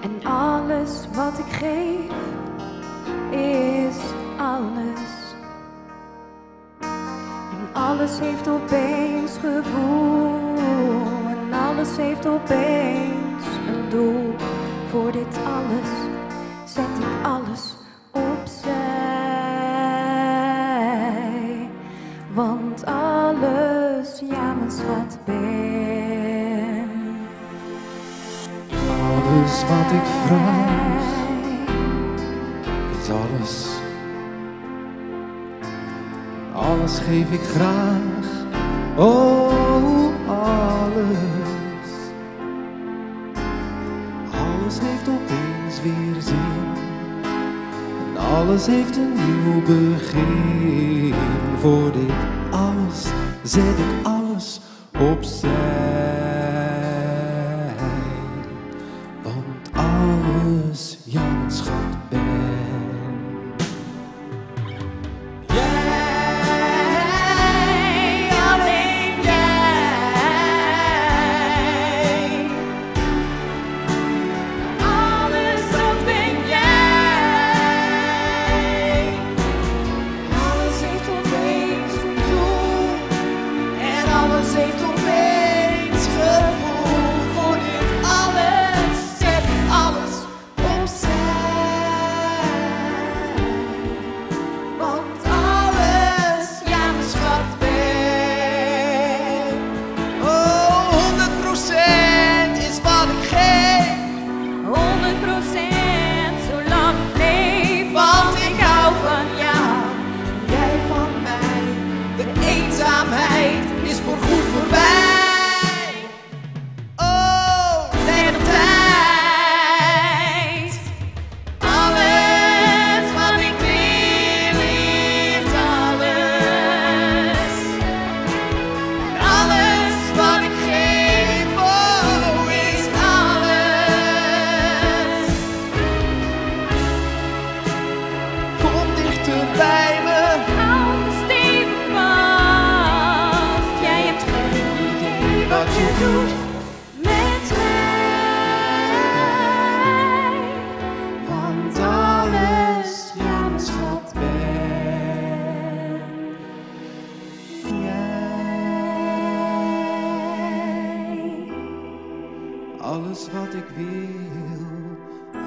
En alles wat ik geef is alles. En alles heeft opeens gevoel. En alles heeft opeens een doel. Voor dit alles zet ik alles opzij. Want alles, ja, mijn schat ben. Alles wat ik vraag is alles. Alles geef ik graag. Oh, alles. Alles heeft opeens weer zin. En alles heeft een nieuw begin. Voor dit alles zet ik alles opzij. En alles wat ik wil,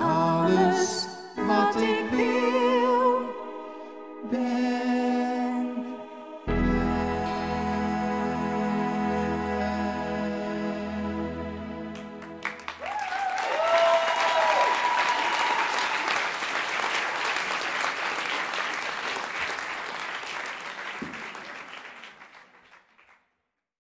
alles wat ik wil. Ben